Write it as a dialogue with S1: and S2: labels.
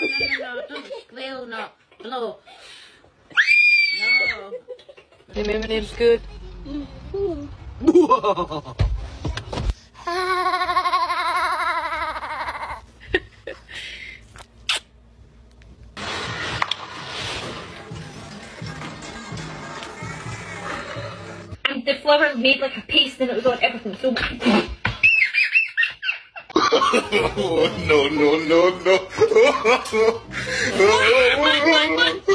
S1: no, no, don't squeal, no. Blow. No.
S2: Your M&M's good.
S3: And the flour made like a paste and it was on everything. So oh,
S4: no, no, no, no. 怖いいいい